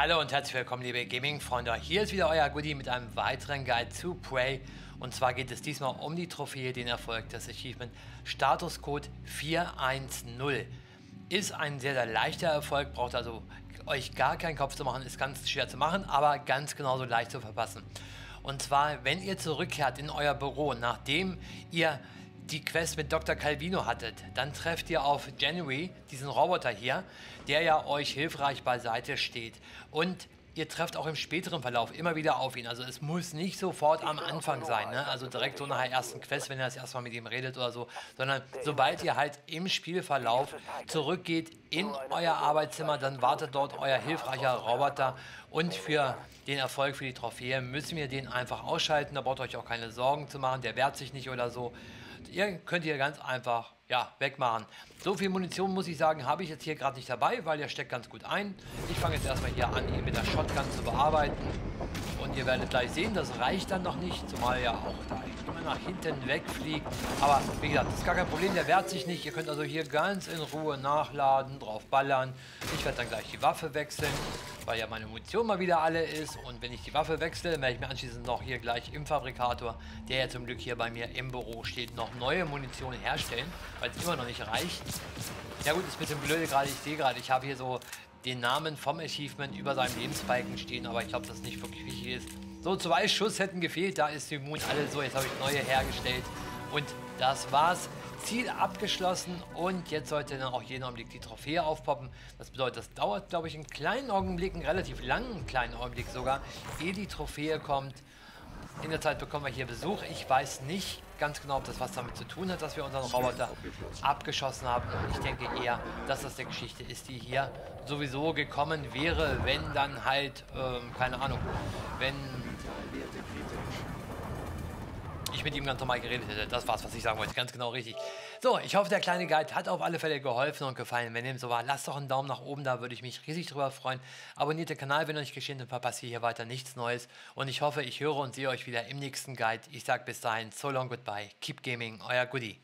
Hallo und herzlich willkommen, liebe Gaming-Freunde. Hier ist wieder euer Goodie mit einem weiteren Guide zu Prey. Und zwar geht es diesmal um die Trophäe, den Erfolg, das Achievement Statuscode 410. Ist ein sehr, sehr leichter Erfolg, braucht also euch gar keinen Kopf zu machen, ist ganz schwer zu machen, aber ganz genauso leicht zu verpassen. Und zwar, wenn ihr zurückkehrt in euer Büro, nachdem ihr die Quest mit Dr. Calvino hattet, dann trefft ihr auf January, diesen Roboter hier, der ja euch hilfreich beiseite steht. Und ihr trefft auch im späteren Verlauf immer wieder auf ihn. Also es muss nicht sofort am Anfang sein, ne? also direkt so nach der ersten Quest, wenn ihr das erstmal mit ihm redet oder so, sondern sobald ihr halt im Spielverlauf zurückgeht in euer Arbeitszimmer, dann wartet dort euer hilfreicher Roboter und für den Erfolg für die Trophäe müssen wir den einfach ausschalten. Da braucht euch auch keine Sorgen zu machen, der wehrt sich nicht oder so. Ihr könnt ihr ganz einfach ja, wegmachen. So viel Munition, muss ich sagen, habe ich jetzt hier gerade nicht dabei, weil der steckt ganz gut ein. Ich fange jetzt erstmal hier an, ihn mit der Shotgun zu bearbeiten. Und ihr werdet gleich sehen, das reicht dann noch nicht, zumal ja auch da immer nach hinten wegfliegt. Aber wie gesagt, das ist gar kein Problem, der wehrt sich nicht. Ihr könnt also hier ganz in Ruhe nachladen, drauf ballern. Ich werde dann gleich die Waffe wechseln weil ja meine Munition mal wieder alle ist. Und wenn ich die Waffe wechsle, werde ich mir anschließend noch hier gleich im Fabrikator, der ja zum Glück hier bei mir im Büro steht, noch neue Munition herstellen, weil es immer noch nicht reicht. Ja gut, ist ein bisschen blöd gerade. Ich sehe gerade, ich habe hier so den Namen vom Achievement über seinem Lebensbalken stehen, aber ich glaube, dass das nicht wirklich wichtig ist. So, zwei Schuss hätten gefehlt, da ist die Mut alle so. Jetzt habe ich neue hergestellt. Und das war's. Ziel abgeschlossen und jetzt sollte dann auch jeden Augenblick die Trophäe aufpoppen. Das bedeutet, das dauert, glaube ich, einen kleinen Augenblick, einen relativ langen kleinen Augenblick sogar, ehe die Trophäe kommt. In der Zeit bekommen wir hier Besuch. Ich weiß nicht ganz genau, ob das was damit zu tun hat, dass wir unseren Roboter abgeschossen haben. Ich denke eher, dass das der Geschichte ist, die hier sowieso gekommen wäre, wenn dann halt, ähm, keine Ahnung, wenn ich mit ihm ganz normal geredet hätte. Das war's, was ich sagen wollte. Ganz genau richtig. So, ich hoffe, der kleine Guide hat auf alle Fälle geholfen und gefallen. Wenn dem so war, lasst doch einen Daumen nach oben da, würde ich mich riesig drüber freuen. Abonniert den Kanal, wenn euch geschehen, dann verpasst ihr hier weiter nichts Neues. Und ich hoffe, ich höre und sehe euch wieder im nächsten Guide. Ich sage bis dahin, so long, goodbye, keep gaming, euer Goodie.